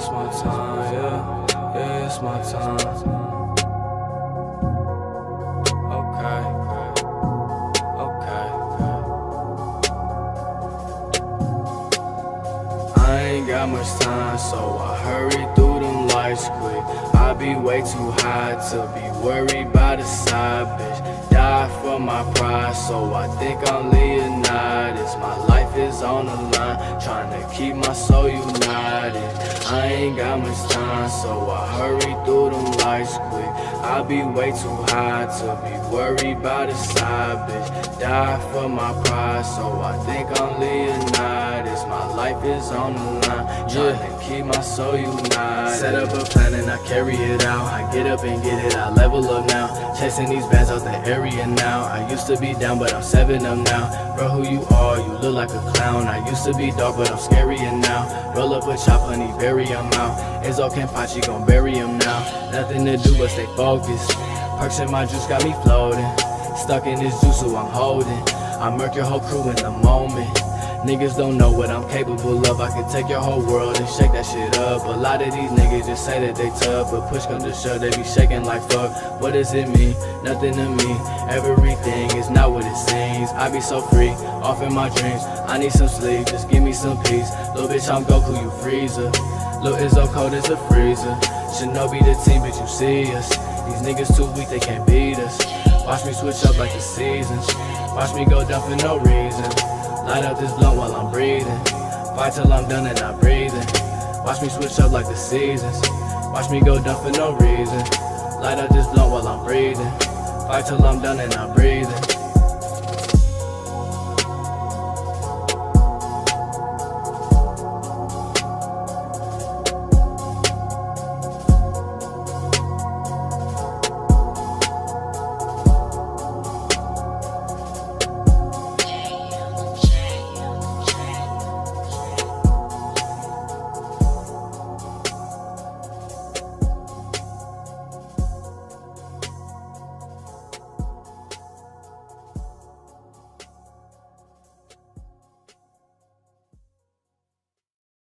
it's my time, yeah, yeah, it's my time. Okay, okay. I ain't got much time, so I hurry through them lights quick. I be way too high to be worried about a side bitch. My pride, so I think I'm Leonidas. My life is on the line, trying to keep my soul united. I ain't got much time, so I hurry through quick. I be way too high to be worried about a side bitch. Die for my pride, so I think I'm Leonidas. My life is on the line, trying to keep my soul united. Set up a plan and I carry it out. I get up and get it, I level up now. Chasing these bands out the area now. I used to be down, but I'm seven up now. Bro, who you are? You look like a clown. I used to be dark, but I'm scarier now. Roll up a chop, honey, bury him out. Izzo Kenpachi gon' bury him now. Nothing to do but stay focused. Perks in my juice got me floating. Stuck in this juice, so I'm holding. I murk your whole crew in the moment. Niggas don't know what I'm capable of. I can take your whole world and shake that shit up. A lot of these niggas just say that they tough, but push come to shove, they be shaking like fuck. What does it mean? Nothing to me. Everything is not what it seems. I be so free, off in my dreams. I need some sleep, just give me some peace. Little bitch, I'm Goku, you Frieza. Lil Izzo cold as a freezer. Shinobi the team, bitch, you see us. These niggas too weak, they can't beat us. Watch me switch up like the seasons. Watch me go down for no reason. Light up this blunt while I'm breathing. Fight till I'm done and not breathing. Watch me switch up like the seasons. Watch me go down for no reason. Light up this blunt while I'm breathing. Fight till I'm done and not breathing.